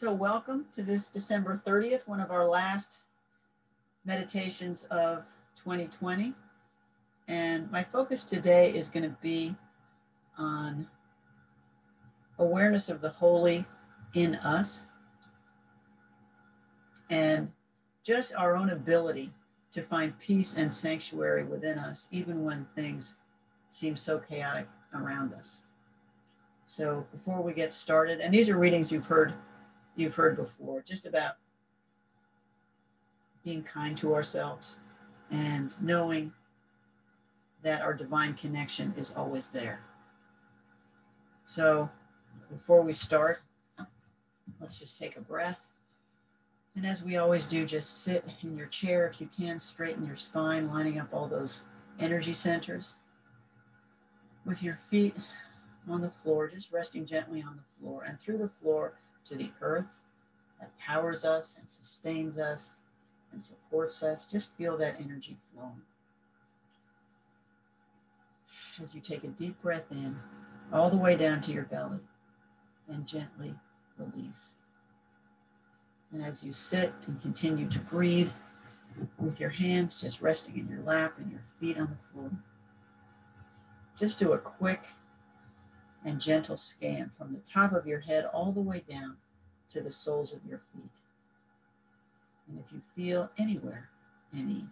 So, welcome to this December 30th, one of our last meditations of 2020. And my focus today is going to be on awareness of the holy in us and just our own ability to find peace and sanctuary within us, even when things seem so chaotic around us. So, before we get started, and these are readings you've heard you've heard before, just about being kind to ourselves and knowing that our divine connection is always there. So, before we start, let's just take a breath. And as we always do, just sit in your chair if you can, straighten your spine, lining up all those energy centers. With your feet on the floor, just resting gently on the floor and through the floor to the earth that powers us and sustains us and supports us. Just feel that energy flowing. As you take a deep breath in, all the way down to your belly, and gently release. And as you sit and continue to breathe with your hands just resting in your lap and your feet on the floor, just do a quick and gentle scan from the top of your head all the way down to the soles of your feet. And if you feel anywhere any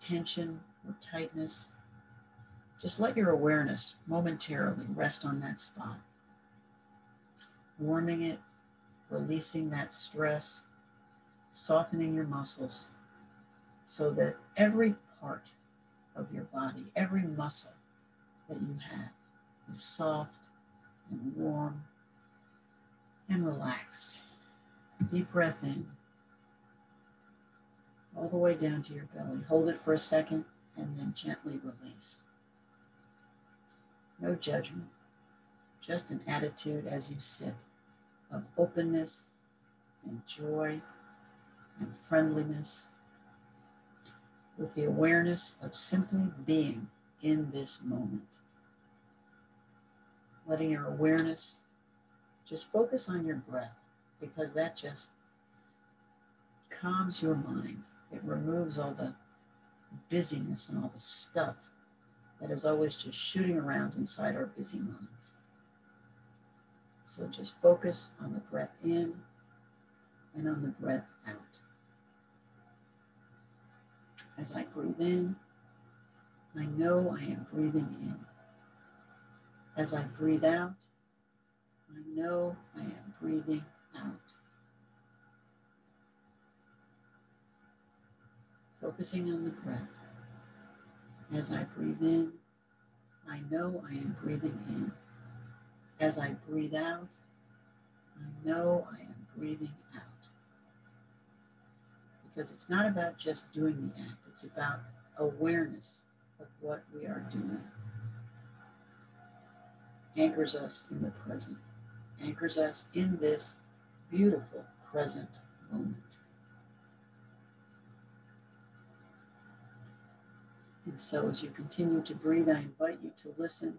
tension or tightness, just let your awareness momentarily rest on that spot, warming it, releasing that stress, softening your muscles so that every part of your body, every muscle that you have soft and warm and relaxed. Deep breath in, all the way down to your belly. Hold it for a second and then gently release. No judgment, just an attitude as you sit of openness and joy and friendliness with the awareness of simply being in this moment letting your awareness just focus on your breath because that just calms your mind. It removes all the busyness and all the stuff that is always just shooting around inside our busy minds. So just focus on the breath in and on the breath out. As I breathe in, I know I am breathing in. As I breathe out, I know I am breathing out. Focusing on the breath. As I breathe in, I know I am breathing in. As I breathe out, I know I am breathing out. Because it's not about just doing the act, it's about awareness of what we are doing anchors us in the present, anchors us in this beautiful present moment. And so, as you continue to breathe, I invite you to listen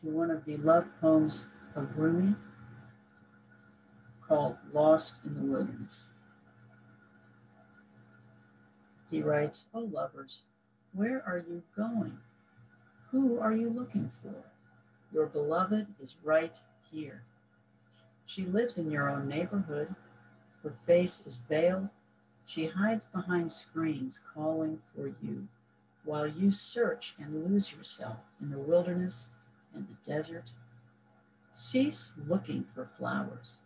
to one of the love poems of Rumi called Lost in the Wilderness. He writes, Oh, lovers, where are you going? Who are you looking for? Your beloved is right here. She lives in your own neighborhood. Her face is veiled. She hides behind screens calling for you while you search and lose yourself in the wilderness and the desert. Cease looking for flowers.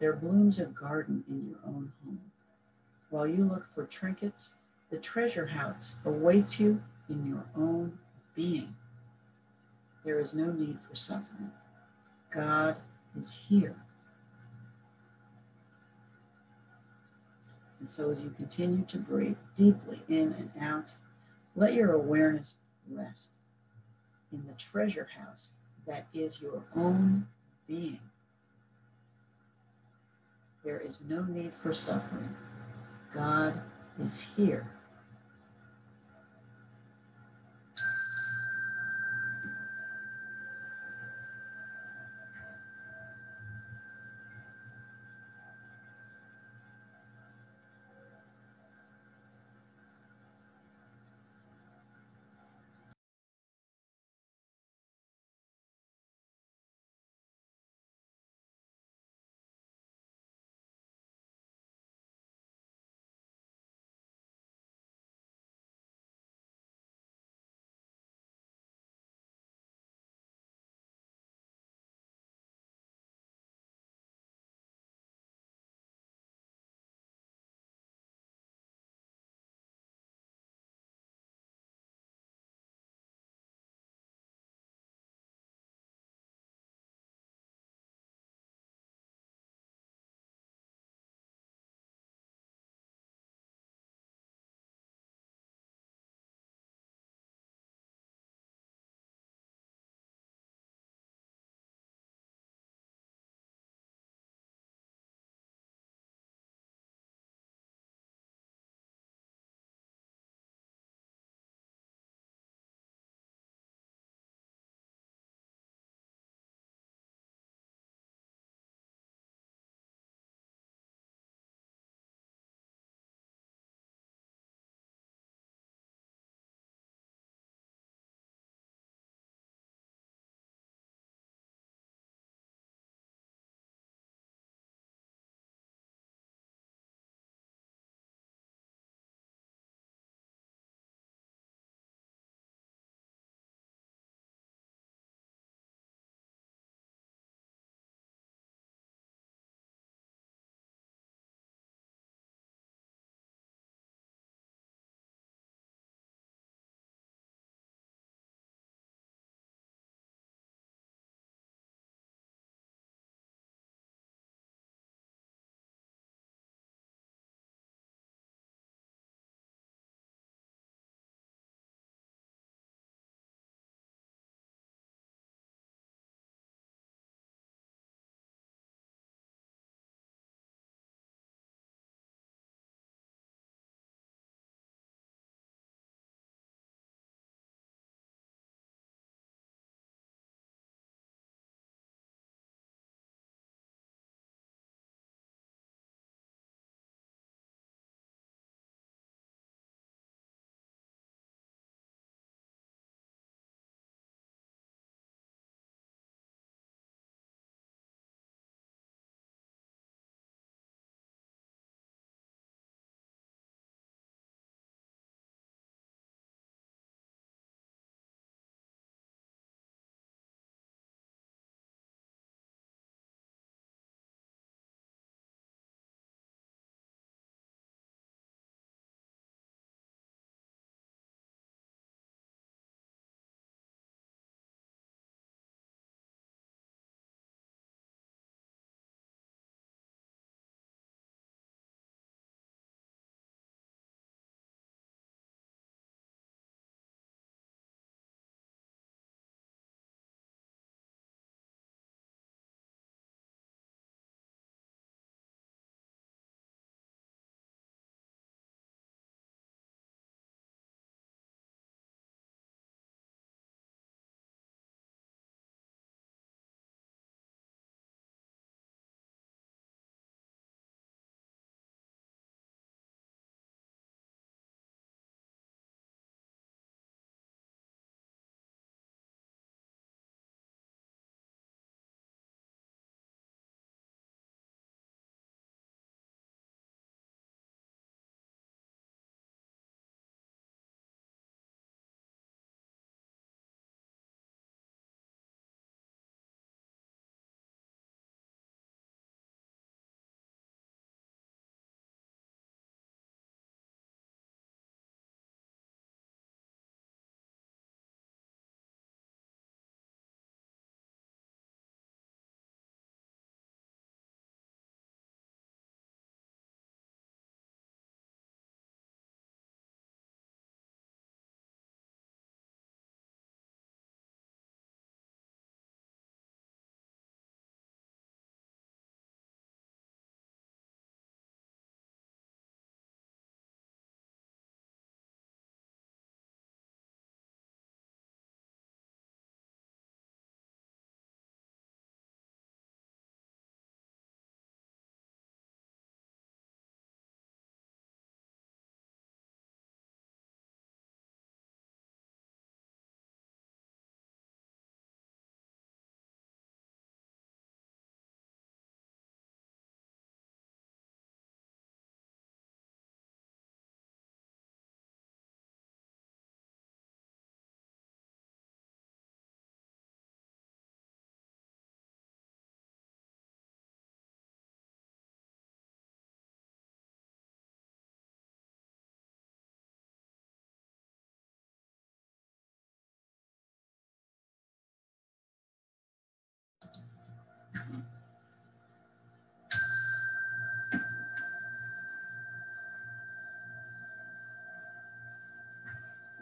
There blooms a garden in your own home. While you look for trinkets, the treasure house awaits you in your own being. There is no need for suffering. God is here. And so, as you continue to breathe deeply in and out, let your awareness rest in the treasure house that is your own being. There is no need for suffering. God is here.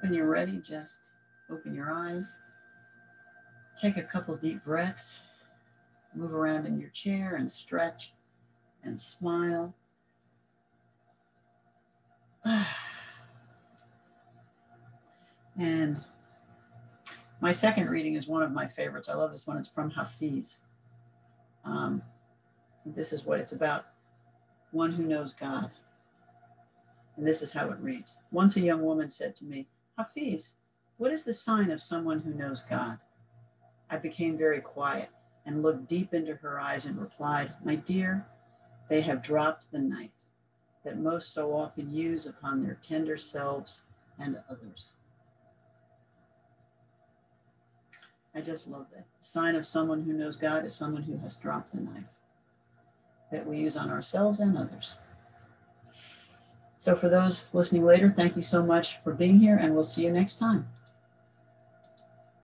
When you're ready, just open your eyes. Take a couple deep breaths. Move around in your chair and stretch and smile. And my second reading is one of my favorites. I love this one. It's from Hafiz. Um, this is what it's about one who knows God. And this is how it reads Once a young woman said to me, Hafiz, what is the sign of someone who knows God? I became very quiet and looked deep into her eyes and replied, My dear, they have dropped the knife that most so often use upon their tender selves and others. I just love that. The sign of someone who knows God is someone who has dropped the knife that we use on ourselves and others. So, for those listening later, thank you so much for being here, and we'll see you next time.